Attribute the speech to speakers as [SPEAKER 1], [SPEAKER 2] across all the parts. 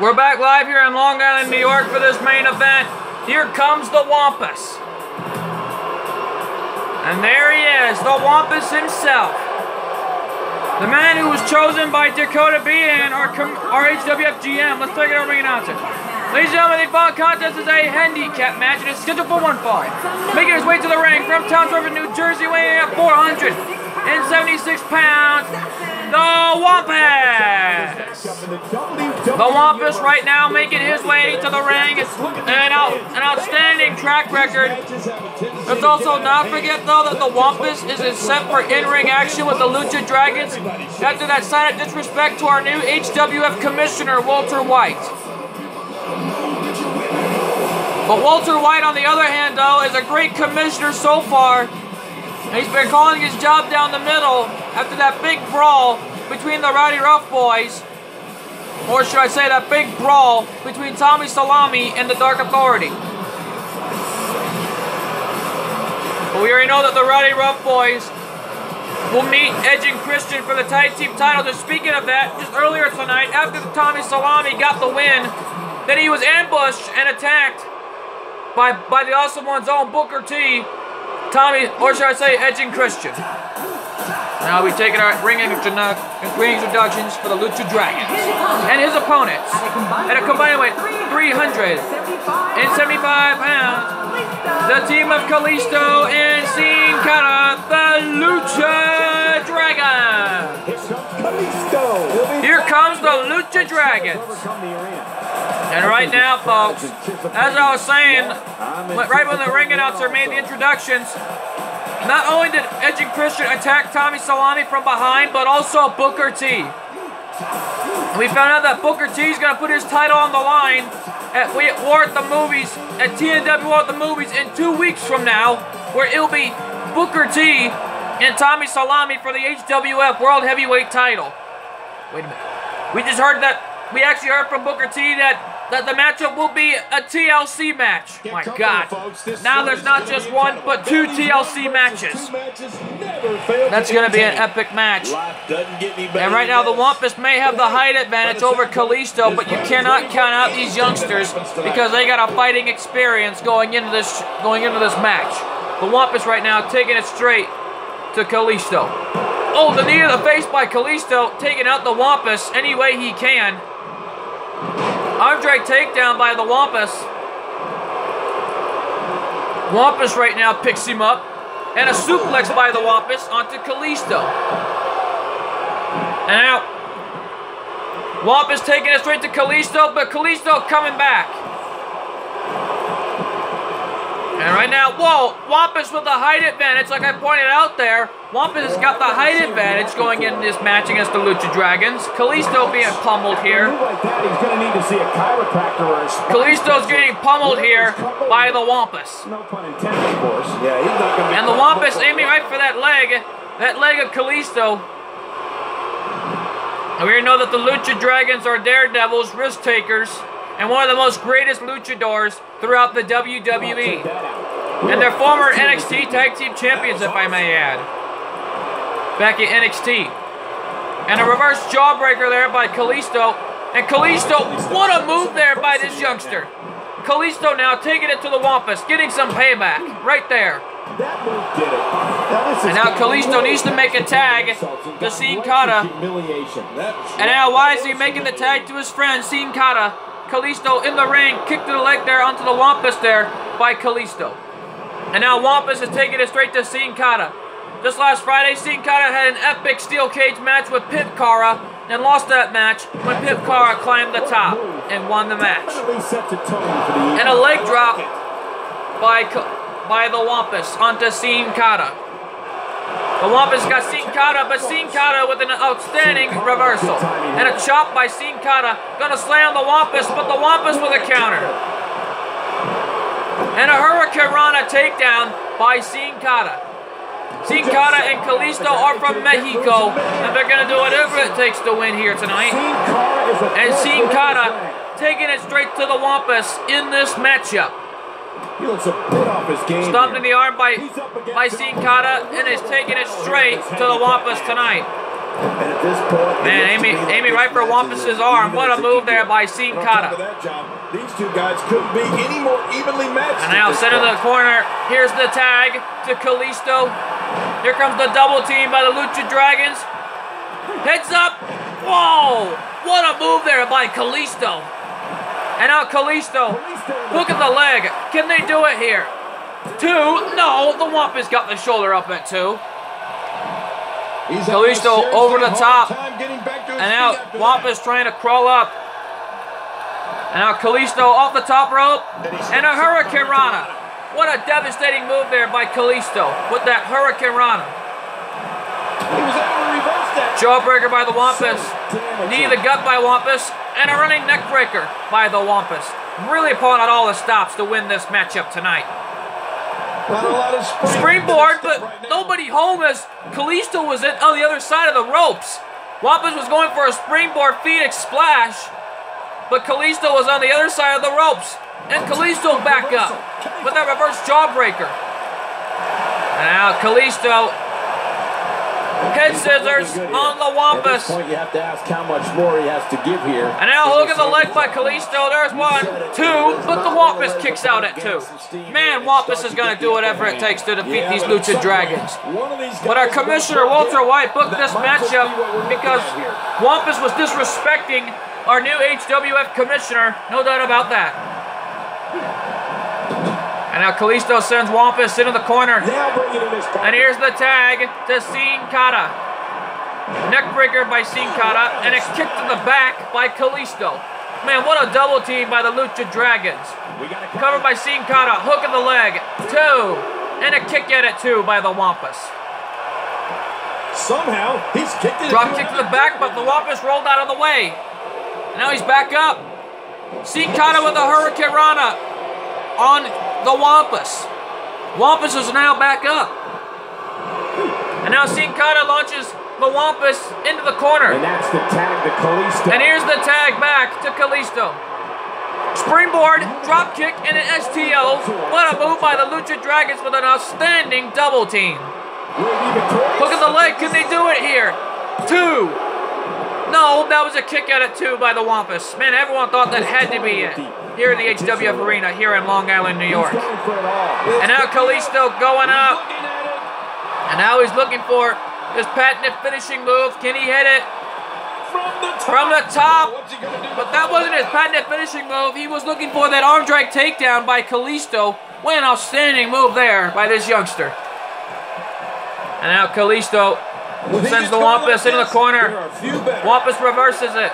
[SPEAKER 1] We're back live here in Long Island, New York for this main event. Here comes the Wampus. And there he is, the Wampus himself. The man who was chosen by Dakota B and our, our HWF GM. Let's take it over ring announcer. Ladies and gentlemen, the following contest is a handicap match and it's scheduled for one fall. Making his way to the ring from Townsend, New Jersey, weighing at 476 pounds, the Wampus! The Wampus right now making his way to the ring. An, out, an outstanding track record. Let's also not forget, though, that the Wampus is set for in-ring action with the Lucha Dragons after that sign of disrespect to our new HWF Commissioner, Walter White. But Walter White, on the other hand, though, is a great commissioner so far. He's been calling his job down the middle after that big brawl between the Rowdy Rough Boys. Or should I say that big brawl between Tommy Salami and the Dark Authority. But we already know that the Rowdy Rough Boys will meet Edge and Christian for the tag team titles. And speaking of that, just earlier tonight, after Tommy Salami got the win, then he was ambushed and attacked by, by the Awesome One's own Booker T, Tommy, or should I say Edge and Christian. Now we taking our ring, ring introductions for the Lucha Dragons and his opponents at a combined weight 375 pounds. The team of Kalisto and Sin Cara, the Lucha Dragons. Here comes the Lucha Dragons. And right now, folks, as I was saying, right when the ring announcer made the introductions, not only did Edge and Christian attack Tommy Salami from behind, but also Booker T. We found out that Booker T is going to put his title on the line at War at the Movies, at TNW War at the Movies in two weeks from now, where it'll be Booker T and Tommy Salami for the HWF World Heavyweight title. Wait a minute. We just heard that, we actually heard from Booker T that that the matchup will be a TLC match. My God. Now there's not just one, but two TLC matches. That's going to be an epic match. And right now the Wampus may have the height advantage over Kalisto, but you cannot count out these youngsters because they got a fighting experience going into this going into this match. The Wampus right now taking it straight to Kalisto. Oh, the knee to the face by Kalisto, taking out the Wampus any way he can. Arm drag takedown by the Wampus. Wampus right now picks him up. And a suplex by the Wampus onto Kalisto. And out. Wampus taking it straight to Kalisto, but Kalisto coming back. And right now, whoa, Wampus with the height advantage, like I pointed out there. Wampus has got the height advantage going in this match against the Lucha Dragons. Kalisto being pummeled here. Kalisto's getting pummeled here by the Wampus. No pun intended, of course. Yeah, he's not gonna And the Wampus aiming right for that leg, that leg of Kalisto. And we know that the Lucha Dragons are daredevils, risk takers and one of the most greatest luchadors throughout the WWE. And they're former NXT Tag Team Champions, if I may add. Back at NXT. And a reverse jawbreaker there by Kalisto. And Kalisto, what a move there by this youngster. Kalisto now taking it to the Wampus, getting some payback right there. And now Kalisto needs to make a tag to Sin Cara. And now why is he making the tag to his friend Sin Cara? Kalisto in the ring, kick to the leg there onto the Wampus there by Kalisto. And now Wampus is taking it straight to Sin Cara. Just last Friday, Sin Cara had an epic steel cage match with Pip Cara and lost that match when Pip Cara climbed the top and won the match. And a leg drop by, by the Wampus onto Sin Cara. The Wampus got Sin Cara, but Sin Cara with an outstanding reversal. And a chop by Sin Cara. Gonna slam the Wampus, but the Wampus with a counter. And a Hurricanrana takedown by Sin Cara and Kalisto are from Mexico, and they're gonna do whatever it takes to win here tonight. And Sin Cara taking it straight to the Wampus in this matchup. He looks a bit off his game. Stomped in the arm by, by Sin Cara and is taking it straight to the Wampus tonight.
[SPEAKER 2] And at this point,
[SPEAKER 1] Man, Amy, Amy right for Wampus's arm. What a move there by Sin Cara.
[SPEAKER 2] These two guys couldn't be any more evenly matched.
[SPEAKER 1] And now center the corner. Here's the tag to Kalisto. Here comes the double team by the Lucha Dragons. Heads up. Whoa! What a move there by Kalisto. And now Kalisto. Look at the leg. Can they do it here? Two. No, the Wampus got the shoulder up at two. Kalisto over the top. And now Wampus trying to crawl up. And now Kalisto off the top rope. And a Hurricanrana. What a devastating move there by Kalisto with that Hurricanrana. Jawbreaker by the Wampus. Knee to the gut by Wampus. And a running neckbreaker by the Wampus. Really pulling out all the stops to win this matchup tonight. Springboard, but nobody home as Kalisto was in, on the other side of the ropes. Wampus was going for a springboard Phoenix splash, but Kalisto was on the other side of the ropes. And Kalisto back up with that reverse jawbreaker. Now Kalisto Head scissors on the Wampus.
[SPEAKER 2] Point, you have to ask how much more he has to give here.
[SPEAKER 1] And now look at the leg by Kalisto. There's one, two, but the Wampus kicks out at two. Man, Wampus is going to do whatever it takes to defeat these Lucha Dragons. But our commissioner, Walter White, booked this matchup because Wampus was disrespecting our new HWF commissioner. No doubt about that. And now Kalisto sends Wampus into the corner. And here's the tag to Sin Cara. Neckbreaker by Sin Cara. And a kick to the back by Kalisto. Man, what a double team by the Lucha Dragons. Covered by Sin Cara. Hook in the leg. Two. And a kick at it, two, by the Wampus.
[SPEAKER 2] Somehow, he's kicked it.
[SPEAKER 1] Drop kick to the back, but the Wampus rolled out of the way. And now he's back up. Sin with a Hurricanrana on the Wampus. Wampus is now back up. And now Sin launches the Wampus into the corner.
[SPEAKER 2] And that's the tag to Kalisto.
[SPEAKER 1] And here's the tag back to Kalisto. Springboard, drop kick, and an STO. What a move by the Lucha Dragons with an outstanding double team. Look at the leg. Can they do it here? Two. No, that was a kick out at two by the Wampus. Man, everyone thought that had to be it here in the HWF Arena here in Long Island, New York. And now Kalisto going up. And now he's looking for his patented finishing move. Can he hit it? From the top. But that wasn't his patented finishing move. He was looking for that arm drag takedown by Kalisto. What an outstanding move there by this youngster. And now Kalisto sends the Wampus into the corner. Wampus reverses it.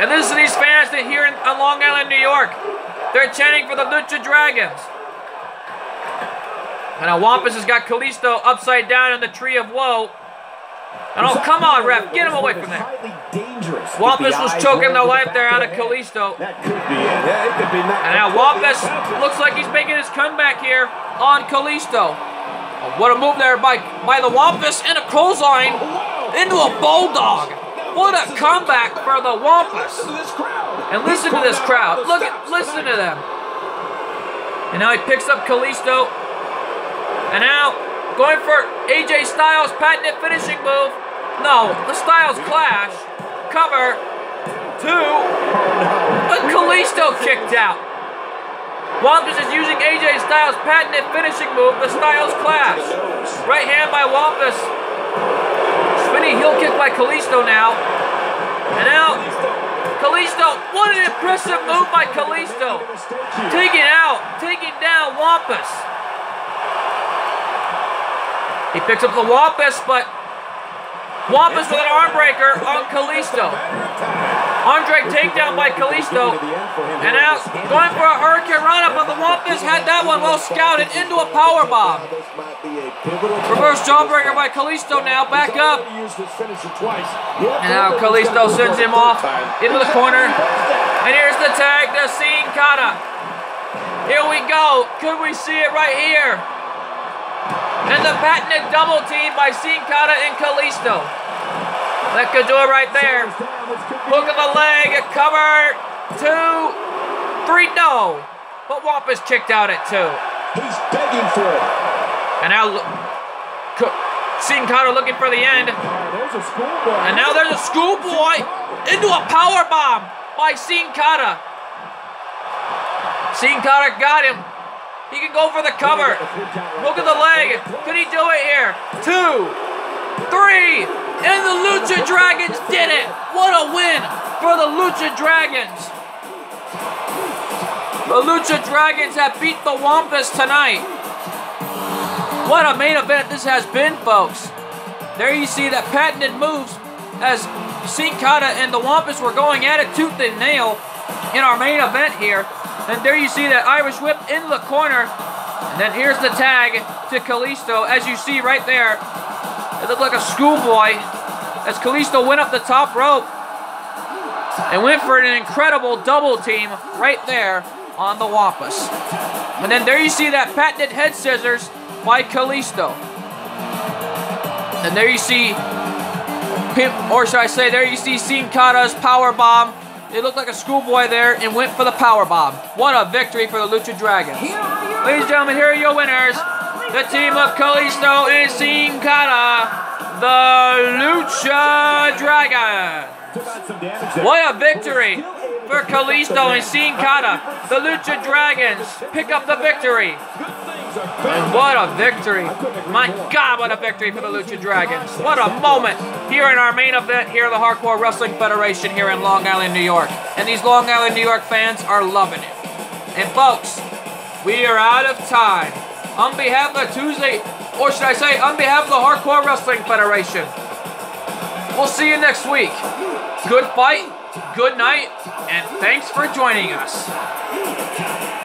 [SPEAKER 1] And this is these fans that here in Long Island, New York. They're chanting for the Lucha Dragons. And now Wampus has got Kalisto upside down in the Tree of Woe. And oh, come on, ref, get him away from there. Wampus was choking the life there out of Kalisto. That could be it. Yeah, it could be that. And now Wampus looks like he's making his comeback here on Kalisto. What a move there by, by the Wampus and a clothesline into a Bulldog. What a comeback for the Wampus. And listen to this crowd. Look at, listen to them. And now he picks up Kalisto. And now going for AJ Styles' patented finishing move. No, the Styles clash. Cover. Two. But Kalisto kicked out. Wampus is using AJ Styles' patented finishing move, the Styles clash. Right hand by Wampus. Spinning heel kick by Kalisto now. And now, Kalisto, what an impressive move by Kalisto. Taking out, taking down Wampus. He picks up the Wampus, but Wampus with an arm breaker on Kalisto. Drag takedown by Kalisto. And now going for a Hurricanrana, but the Wampus had that one well scouted into a power bomb. Reverse jawbreaker by Kalisto now, back up. And now Kalisto sends him off into the corner. And here's the tag to Sin Cara. Here we go. Could we see it right here? And the patented double team by Sin Cara and Kalisto. That could do it right there. Hook of the leg, a cover, two, three, no. But Wampus kicked out at two.
[SPEAKER 2] He's begging for it.
[SPEAKER 1] And now Sin Cara looking for the end.
[SPEAKER 2] There's a schoolboy.
[SPEAKER 1] And now there's a schoolboy into a power bomb by Sin Cara. Sin Cara got him. He can go for the cover. Look at the leg. Could he do it here? Two, three, and the Lucha Dragons did it. What a win for the Lucha Dragons. The Lucha Dragons have beat the Wampus tonight. What a main event this has been, folks. There you see that patented moves as Sin Cara and the Wampus were going at it tooth and nail in our main event here. And there you see that Irish whip in the corner. And then here's the tag to Kalisto. As you see right there, it looked like a schoolboy as Kalisto went up the top rope and went for an incredible double team right there on the Wampus. And then there you see that patented head scissors by Kalisto. And there you see, or should I say, there you see Sin Cara's power bomb. It looked like a schoolboy there and went for the power bomb. What a victory for the Lucha Dragons. Ladies and gentlemen, here are your winners. The team of Kalisto and Sin Cara, the Lucha Dragons. What a victory for Kalisto and Sin Cara. The Lucha Dragons pick up the victory. And what a victory. My God, what a victory for the Lucha Dragons. What a moment here in our main event here at the Hardcore Wrestling Federation here in Long Island, New York. And these Long Island, New York fans are loving it. And folks, we are out of time. On behalf of Tuesday, or should I say, on behalf of the Hardcore Wrestling Federation, we'll see you next week. Good fight, good night, and thanks for joining us.